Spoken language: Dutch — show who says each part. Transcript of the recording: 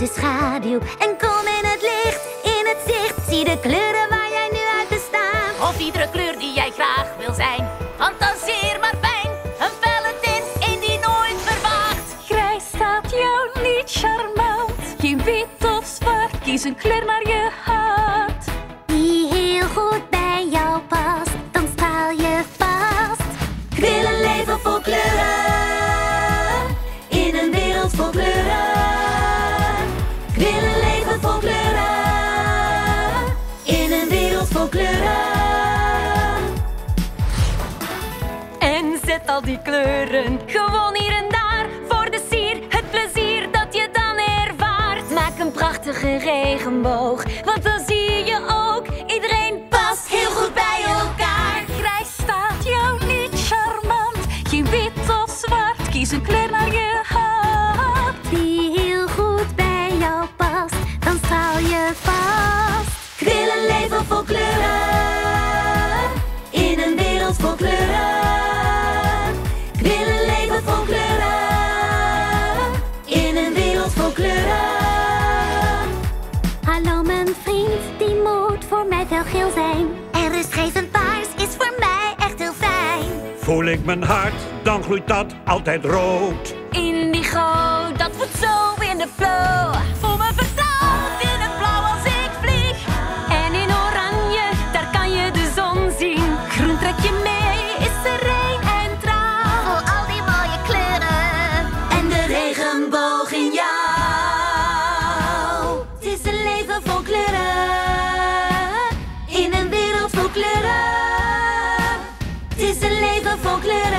Speaker 1: uit de schaduw en kom in het licht, in het zicht. Zie de kleuren waar jij nu uit bestaat.
Speaker 2: Of iedere kleur die jij graag wil zijn. Fantaseer maar fijn, een felle tint in die nooit vervaagt.
Speaker 3: Grijs staat jou niet charmant. Geen wit of zwart, kies een kleur naar je
Speaker 1: vol kleuren, in een wereld vol kleuren.
Speaker 3: En zet al die kleuren gewoon hier en daar. Voor de sier, het plezier dat je dan ervaart. Maak een prachtige regenboog, want dan zie je ook. Iedereen past heel goed bij elkaar. Grijs staat jou niet charmant. Geen wit of zwart, kies een kleur die moet
Speaker 1: voor mij veel geel zijn. En rustgevend paars is voor mij echt heel fijn. Voel ik mijn hart, dan gloeit dat altijd rood. Indigo, dat voelt zo in de flow. Voel me vertaald in het blauw als ik vlieg. En in oranje, daar kan je de zon zien. Groen trek je
Speaker 4: mee, is sereen en trouw. Voor al die mooie
Speaker 3: kleuren en de regenboog in jou. Fogler